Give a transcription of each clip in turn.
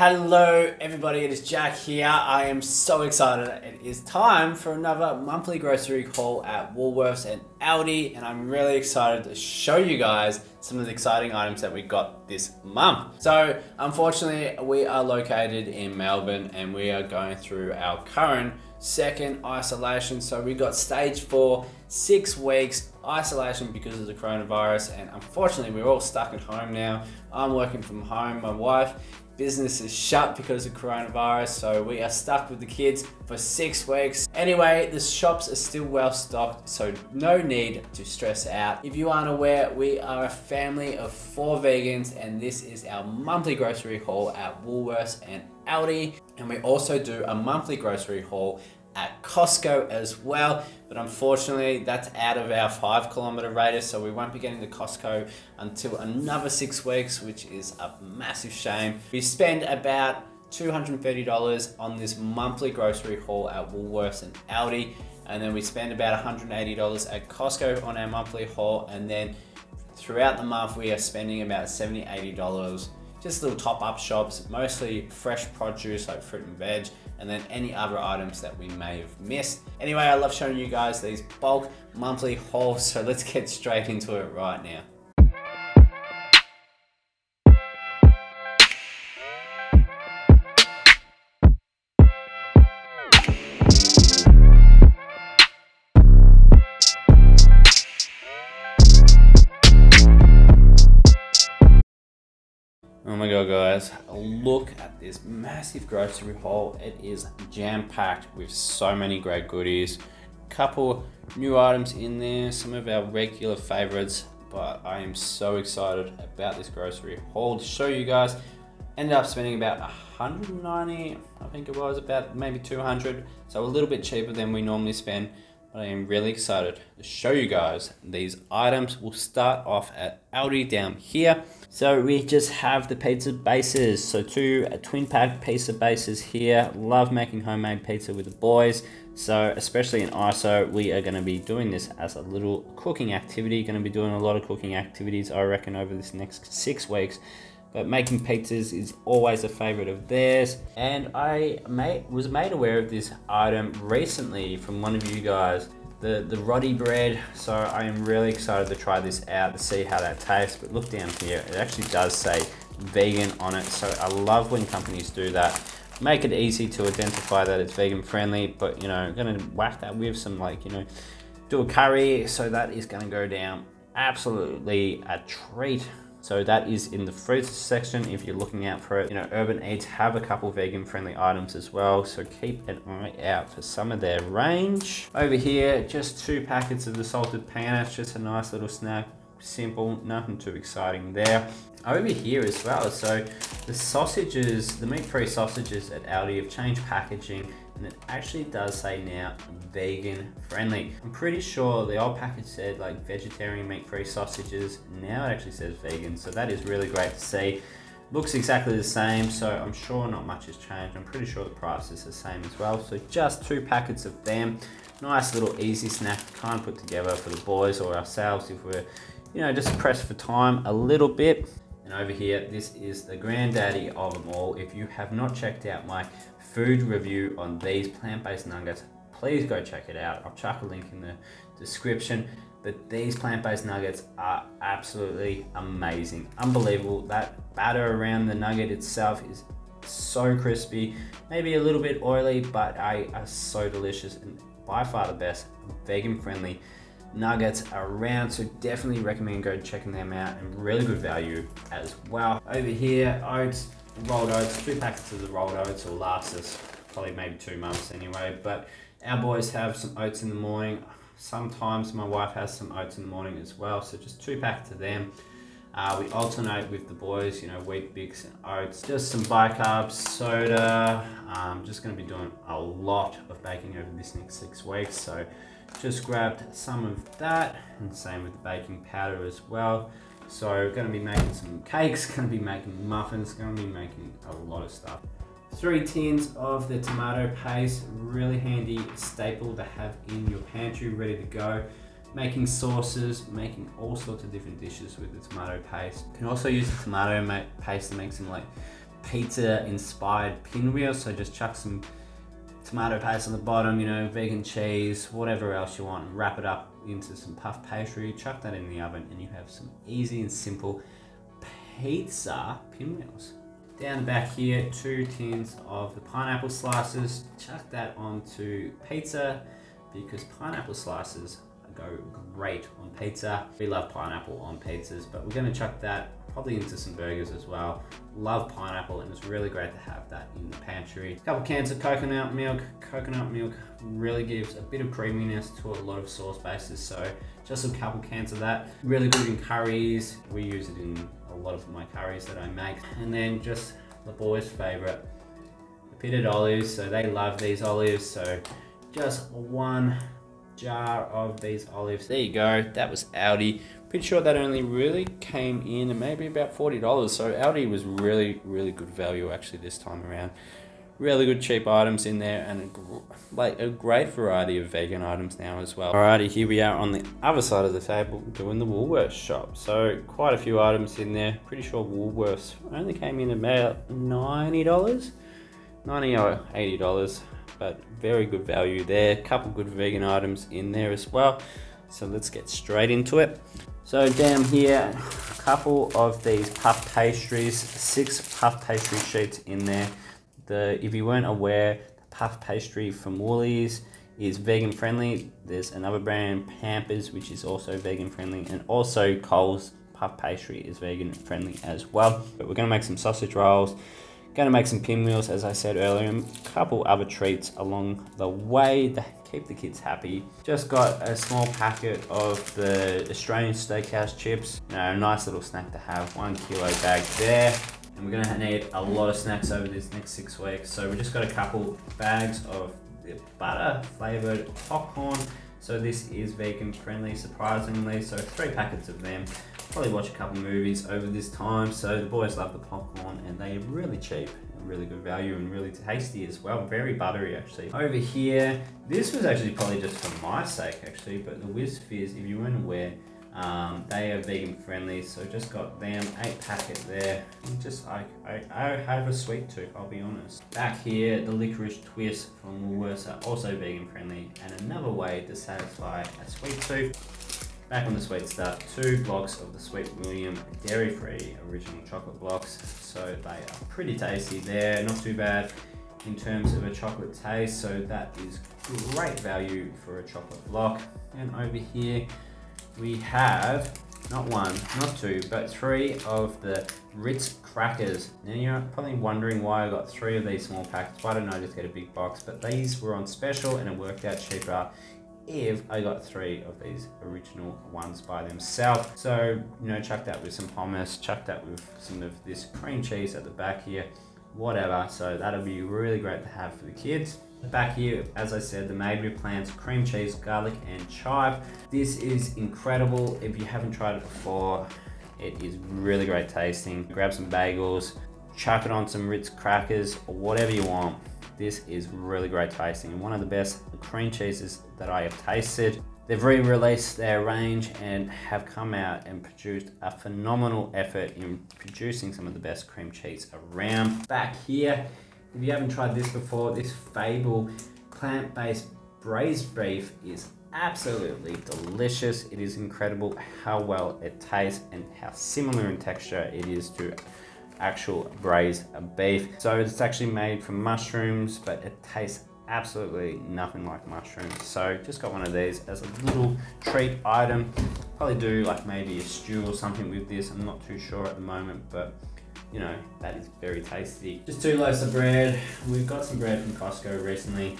Hello, everybody. It is Jack here. I am so excited. It is time for another monthly grocery haul at Woolworths and Aldi, and I'm really excited to show you guys some of the exciting items that we got this month. So, unfortunately, we are located in Melbourne and we are going through our current second isolation. So, we got stage four, six weeks isolation because of the coronavirus, and unfortunately, we're all stuck at home now. I'm working from home. My wife business is shut because of coronavirus, so we are stuck with the kids for six weeks. Anyway, the shops are still well stocked, so no need to stress out. If you aren't aware, we are a family of four vegans, and this is our monthly grocery haul at Woolworths and Aldi. And we also do a monthly grocery haul at Costco as well. But unfortunately, that's out of our five kilometer radius, so we won't be getting to Costco until another six weeks, which is a massive shame. We spend about $230 on this monthly grocery haul at Woolworths and Aldi, and then we spend about $180 at Costco on our monthly haul, and then throughout the month, we are spending about $70 $80 just little top up shops, mostly fresh produce like fruit and veg, and then any other items that we may have missed. Anyway, I love showing you guys these bulk monthly hauls, so let's get straight into it right now. Guys, look at this massive grocery haul. It is jam-packed with so many great goodies. Couple new items in there, some of our regular favorites, but I am so excited about this grocery haul to show you guys. Ended up spending about 190, I think it was, about maybe 200, so a little bit cheaper than we normally spend. But I am really excited to show you guys these items. We'll start off at Aldi down here. So we just have the pizza bases. So two twin pack pizza bases here. Love making homemade pizza with the boys. So especially in ISO, we are gonna be doing this as a little cooking activity. Gonna be doing a lot of cooking activities, I reckon, over this next six weeks but making pizzas is always a favorite of theirs. And I made, was made aware of this item recently from one of you guys, the, the roti bread. So I am really excited to try this out to see how that tastes. But look down here, it actually does say vegan on it. So I love when companies do that. Make it easy to identify that it's vegan friendly, but you know, I'm gonna whack that with some like, you know, do a curry. So that is gonna go down absolutely a treat. So that is in the fruits section if you're looking out for it. You know, Urban Eats have a couple vegan friendly items as well. So keep an eye out for some of their range. Over here, just two packets of the salted peanuts, just a nice little snack. Simple, nothing too exciting there. Over here as well, so the sausages, the meat-free sausages at Aldi have changed packaging and it actually does say now vegan friendly. I'm pretty sure the old package said like vegetarian meat-free sausages. Now it actually says vegan, so that is really great to see. Looks exactly the same, so I'm sure not much has changed. I'm pretty sure the price is the same as well. So just two packets of them. Nice little easy snack to kind of put together for the boys or ourselves if we're, you know, just pressed for time a little bit. And over here, this is the granddaddy of them all. If you have not checked out my food review on these plant-based nuggets, please go check it out. I'll chuck a link in the description. But these plant-based nuggets are absolutely amazing. Unbelievable. That batter around the nugget itself is so crispy, maybe a little bit oily, but I are so delicious and by far the best vegan friendly nuggets around so definitely recommend go checking them out and really good value as well over here oats rolled oats two packets of the rolled oats will last us probably maybe two months anyway but our boys have some oats in the morning sometimes my wife has some oats in the morning as well so just two packets of them uh, we alternate with the boys, you know, Weet-Bix and oats. Just some bicarb, soda. I'm um, just going to be doing a lot of baking over this next six weeks. So just grabbed some of that and same with the baking powder as well. So we're going to be making some cakes, going to be making muffins, going to be making a lot of stuff. Three tins of the tomato paste, really handy staple to have in your pantry ready to go making sauces, making all sorts of different dishes with the tomato paste. You can also use the tomato paste to make some like pizza inspired pinwheel. So just chuck some tomato paste on the bottom, you know, vegan cheese, whatever else you want, wrap it up into some puff pastry, chuck that in the oven, and you have some easy and simple pizza pinwheels. Down the back here, two tins of the pineapple slices. Chuck that onto pizza because pineapple slices go great on pizza. We love pineapple on pizzas, but we're gonna chuck that probably into some burgers as well. Love pineapple and it's really great to have that in the pantry. A couple cans of coconut milk. Coconut milk really gives a bit of creaminess to a lot of sauce bases, so just a couple cans of that. Really good in curries. We use it in a lot of my curries that I make. And then just the boys' favorite, the pitted olives. So they love these olives, so just one jar of these olives. There you go, that was Aldi. Pretty sure that only really came in at maybe about $40. So Aldi was really, really good value actually this time around. Really good cheap items in there and a, like a great variety of vegan items now as well. Alrighty, here we are on the other side of the table doing the Woolworths shop. So quite a few items in there. Pretty sure Woolworths only came in about $90, 90 or $80 but very good value there. Couple good vegan items in there as well. So let's get straight into it. So down here, a couple of these puff pastries, six puff pastry sheets in there. The If you weren't aware, the puff pastry from Woolies is vegan friendly. There's another brand, Pampas, which is also vegan friendly, and also Coles puff pastry is vegan friendly as well. But we're gonna make some sausage rolls, Gonna make some pinwheels, as I said earlier, and a couple other treats along the way to keep the kids happy. Just got a small packet of the Australian Steakhouse chips. You know, a nice little snack to have, one kilo bag there. And we're gonna need a lot of snacks over this next six weeks. So we just got a couple bags of the butter flavored popcorn. So this is vegan friendly, surprisingly. So three packets of them probably watch a couple movies over this time. So the boys love the popcorn and they are really cheap and really good value and really tasty as well. Very buttery actually. Over here, this was actually probably just for my sake actually, but the Wizz Fizz, if you weren't aware, um, they are vegan friendly, so just got them, eight packet there. Just I, I, I have a sweet tooth, I'll be honest. Back here, the licorice twist from Woolworths are also vegan friendly, and another way to satisfy a sweet tooth Back on the sweet stuff, two blocks of the Sweet William dairy-free original chocolate blocks. So they are pretty tasty there, not too bad in terms of a chocolate taste. So that is great value for a chocolate block. And over here we have not one, not two, but three of the Ritz crackers. Now you're probably wondering why I got three of these small packets. Why didn't I just get a big box? But these were on special and it worked out cheaper if I got three of these original ones by themselves. So, you know, chuck that with some hummus, chuck that with some of this cream cheese at the back here, whatever. So that'll be really great to have for the kids. The back here, as I said, the Made With Plants cream cheese, garlic, and chive. This is incredible. If you haven't tried it before, it is really great tasting. Grab some bagels, chuck it on some Ritz crackers, or whatever you want. This is really great tasting. One of the best cream cheeses that I have tasted. They've re-released their range and have come out and produced a phenomenal effort in producing some of the best cream cheese around. Back here, if you haven't tried this before, this Fable plant-based braised beef is absolutely delicious. It is incredible how well it tastes and how similar in texture it is to actual braised beef. So it's actually made from mushrooms, but it tastes absolutely nothing like mushrooms. So just got one of these as a little treat item. Probably do like maybe a stew or something with this. I'm not too sure at the moment, but you know, that is very tasty. Just two loaves of bread. We've got some bread from Costco recently,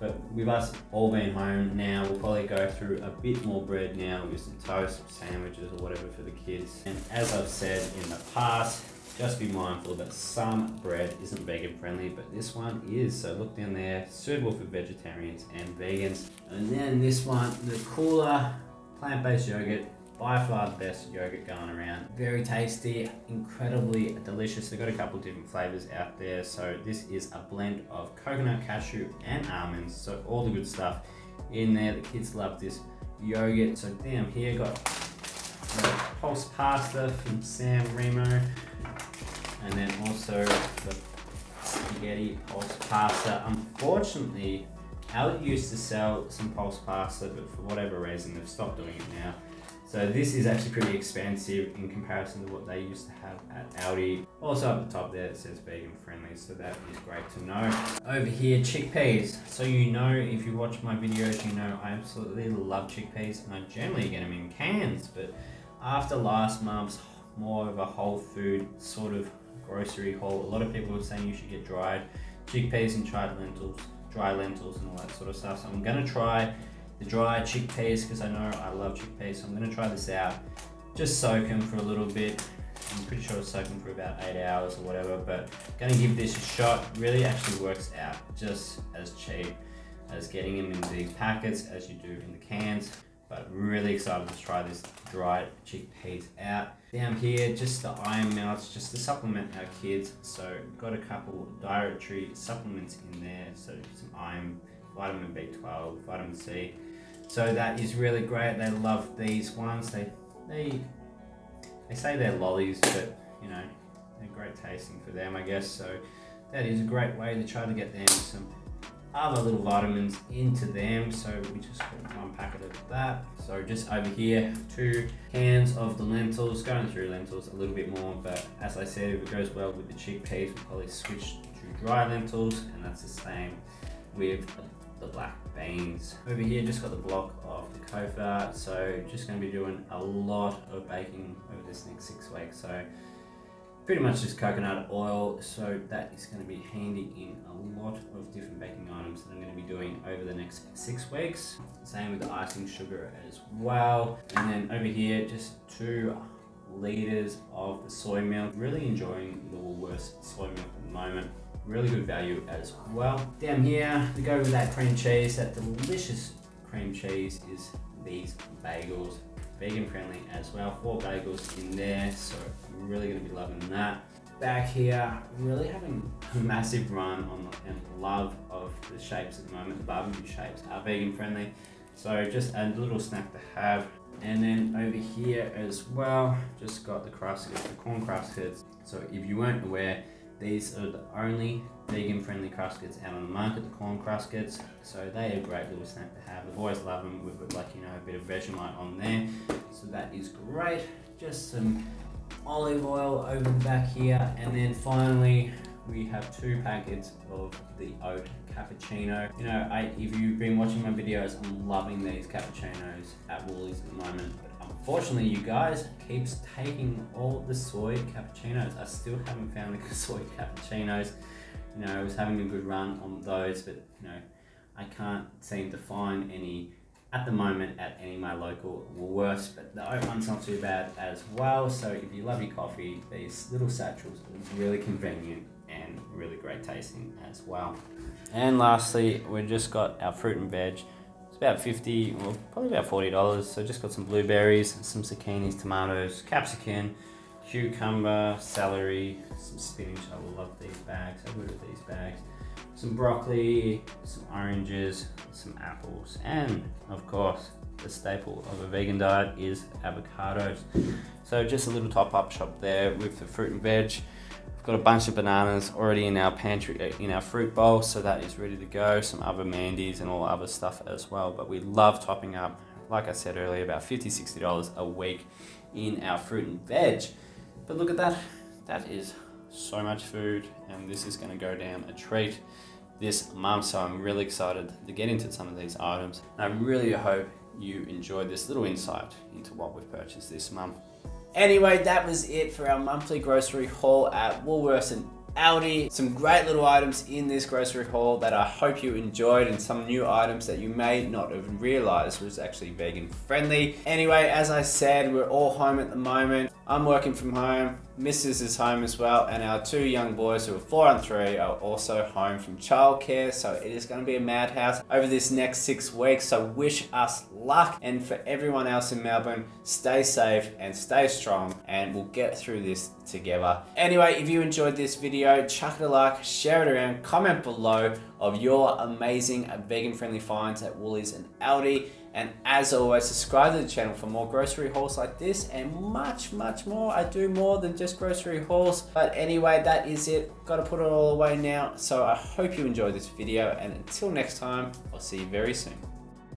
but with us all being home now, we'll probably go through a bit more bread now with some toast, sandwiches or whatever for the kids. And as I've said in the past, just be mindful that some bread isn't vegan friendly, but this one is. So look down there, suitable for vegetarians and vegans. And then this one, the Cooler plant-based yogurt, by far the best yogurt going around. Very tasty, incredibly delicious. They've got a couple different flavors out there. So this is a blend of coconut, cashew, and almonds. So all the good stuff in there. The kids love this yogurt. So damn, here got pulse pasta from San Remo. And then also the spaghetti pulse pasta. Unfortunately, Aldi used to sell some pulse pasta, but for whatever reason, they've stopped doing it now. So this is actually pretty expensive in comparison to what they used to have at Aldi. Also up the top there it says vegan friendly, so that is great to know. Over here, chickpeas. So you know, if you watch my videos, you know I absolutely love chickpeas and I generally get them in cans, but after last month's more of a whole food sort of grocery haul, a lot of people were saying you should get dried chickpeas and dried lentils, dry lentils and all that sort of stuff. So I'm gonna try the dry chickpeas because I know I love chickpeas. So I'm gonna try this out. Just soak them for a little bit. I'm pretty sure it's soak them for about eight hours or whatever, but gonna give this a shot. Really actually works out just as cheap as getting them in these packets as you do in the cans. But really excited to try this dried chickpeas out. Down here, just the iron melts, just to supplement our kids. So got a couple dietary supplements in there. So some iron, vitamin B12, vitamin C, so that is really great. They love these ones. They they they say they're lollies, but you know they're great tasting for them, I guess. So that is a great way to try to get them some other little vitamins into them. So we just got one packet of that. So just over here, two cans of the lentils, going through lentils a little bit more, but as I said, if it goes well with the chickpeas, we'll probably switch to dry lentils, and that's the same with the black beans. Over here, just got the block of the Copha. So just gonna be doing a lot of baking over this next six weeks. So pretty much just coconut oil. So that is gonna be handy in a lot of different baking that I'm gonna be doing over the next six weeks. Same with the icing sugar as well. And then over here, just two liters of the soy milk. Really enjoying the Woolworths soy milk at the moment really good value as well. Down here, to go with that cream cheese, that delicious cream cheese is these bagels. Vegan friendly as well, four bagels in there, so I'm really gonna be loving that. Back here, really having a massive run on the, and love of the shapes at the moment. The barbecue shapes are vegan friendly, so just a little snack to have. And then over here as well, just got the cruskits, the corn cruskits. So if you weren't aware, these are the only vegan friendly cruskits out on the market, the corn cruskits. So they are a great little snack to have. I've always loved them with like, you know, a bit of Vegemite on there. So that is great. Just some olive oil over the back here. And then finally, we have two packets of the oat cappuccino. You know, I, if you've been watching my videos, I'm loving these cappuccinos at Woolies at the moment. But unfortunately, you guys keeps taking all the soy cappuccinos. I still haven't found the soy cappuccinos. You know, I was having a good run on those, but you know, I can't seem to find any at the moment at any of my local Woolworths, but the oat one's not too bad as well. So if you love your coffee, these little satchels are really convenient and really great tasting as well. And lastly, we've just got our fruit and veg. It's about 50, well, probably about $40. So just got some blueberries, some zucchinis, tomatoes, capsicum, cucumber, celery, some spinach. I love these bags. I love these bags. Some broccoli, some oranges, some apples, and of course, the staple of a vegan diet is avocados. So just a little top-up shop there with the fruit and veg. We've got a bunch of bananas already in our pantry, uh, in our fruit bowl, so that is ready to go. Some other mandies and all other stuff as well. But we love topping up, like I said earlier, about $50, $60 a week in our fruit and veg. But look at that, that is so much food, and this is gonna go down a treat this month. So I'm really excited to get into some of these items. And I really hope you enjoyed this little insight into what we've purchased this month. Anyway, that was it for our monthly grocery haul at Woolworths and Aldi. Some great little items in this grocery haul that I hope you enjoyed and some new items that you may not have realized was actually vegan friendly. Anyway, as I said, we're all home at the moment. I'm working from home. Mrs. is home as well, and our two young boys who are four and three are also home from childcare. So it is going to be a madhouse over this next six weeks. So wish us luck, and for everyone else in Melbourne, stay safe and stay strong, and we'll get through this together. Anyway, if you enjoyed this video, chuck it a like, share it around, comment below of your amazing vegan friendly finds at Woolies and Aldi And as always, subscribe to the channel for more grocery hauls like this and much, much more. I do more than just grocery hauls. But anyway, that is it. Got to put it all away now. So I hope you enjoyed this video. And until next time, I'll see you very soon.